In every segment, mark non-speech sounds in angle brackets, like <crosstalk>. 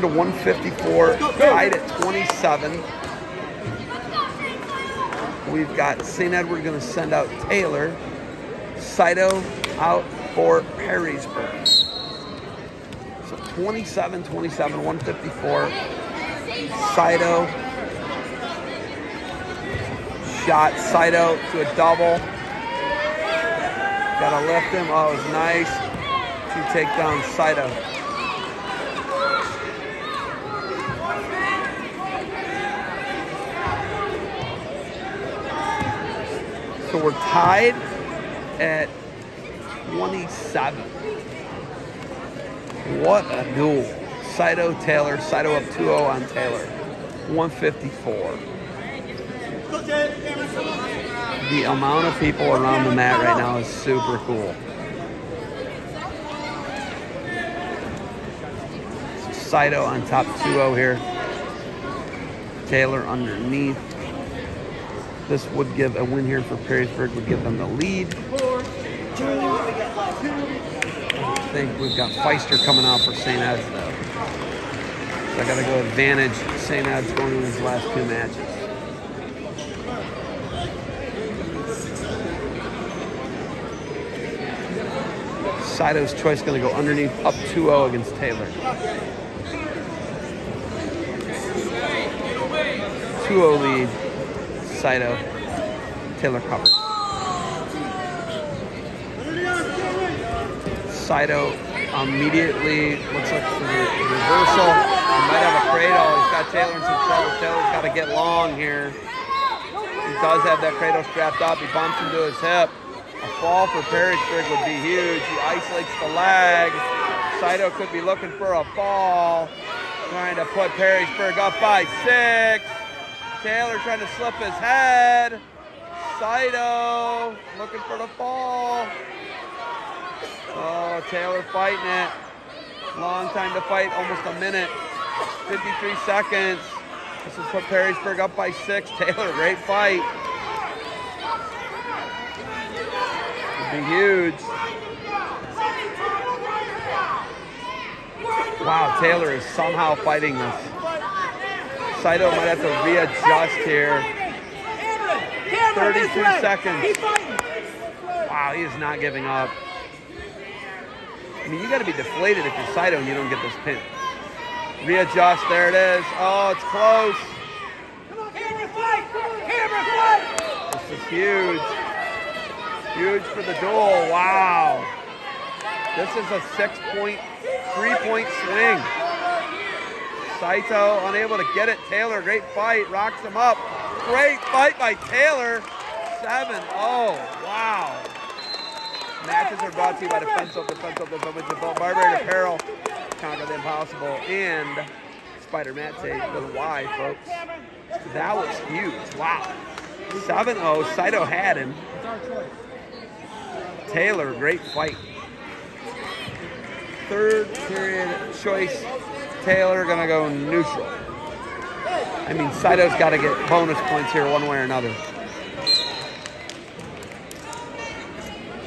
to 154, tied at 27. We've got St. Edward going to send out Taylor. Cito out for Perrysburg. So 27, 27, 154. Cito. Shot Cito to a double. Got to lift him. Oh, it was nice to take down So we're tied at 27. What a duel. Cito Taylor, Cito up 2-0 on Taylor. 154. The amount of people around the mat right now is super cool. Cito on top 2-0 here. Taylor underneath. This would give a win here for Perrysburg, would give them the lead. I think we've got Feister coming out for St. Ed's though. So I gotta go advantage St. Ed's going in his last two matches. Cito's choice gonna go underneath up 2-0 against Taylor. 2-0 lead. Cito. Taylor covers. Cito immediately looks like the reversal. He might have a cradle. He's got Taylor in some trouble. Taylor's got to get long here. He does have that cradle strapped up. He bumps into his hip. A fall for Perrysburg would be huge. He isolates the leg. Cito could be looking for a fall. Trying to put Perrysburg up by six. Taylor trying to slip his head. Cito looking for the fall. Oh, Taylor fighting it. Long time to fight, almost a minute. 53 seconds. This has put Perrysburg up by six. <laughs> Taylor, great fight. Would be huge. Wow, Taylor is somehow fighting this. Cito might have to readjust here. 32 seconds. Wow, he is not giving up. I mean, you got to be deflated if you're Cito and you don't get this pin. Readjust. There it is. Oh, it's close. This is huge. Huge for the duel. Wow. This is a six-point, three-point swing. Cito unable to get it. Taylor, great fight. Rocks him up. Great fight by Taylor. 7-0. Wow. Matches are brought to you by Defensive, Defensive, Defensive, Barbarian Apparel, Conquer the Impossible, and Spider Mat Tape with a Y, folks. That was huge. Wow. 7-0. Cito had him. Taylor, great fight. Third period choice. Taylor gonna go neutral. I mean, Cito's got to get bonus points here one way or another.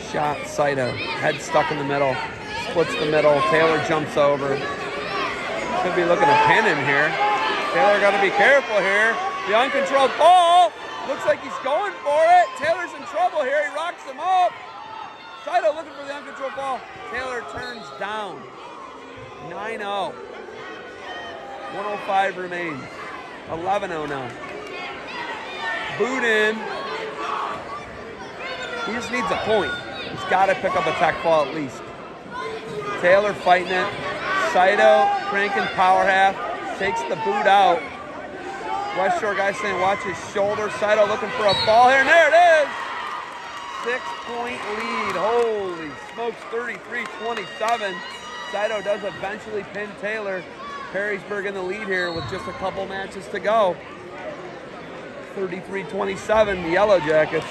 Shot, Cito. Head stuck in the middle. Splits the middle. Taylor jumps over. Could be looking to pin him here. Taylor got to be careful here. The uncontrolled ball. Looks like he's going for it. Taylor's in trouble here. He rocks him up. Cito looking for the uncontrolled ball. Taylor turns down. 9-0. 105 remains. 11-0 now. Boot in. He just needs a point. He's got to pick up a tech fall at least. Taylor fighting it. Cito cranking power half. Takes the boot out. West Shore guy saying watch his shoulder. Cito looking for a ball here. And there it is. Six point lead. Holy smokes. 33-27. Cito does eventually pin Taylor. Perrysburg in the lead here with just a couple matches to go. 33-27, the Yellow Jackets.